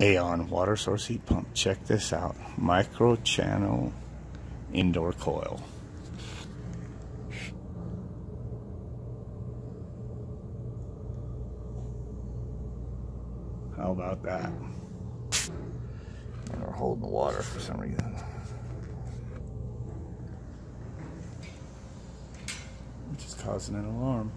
AAON water source heat pump. Check this out. Micro channel indoor coil. How about that? We're holding the water for some reason. Which is causing an alarm.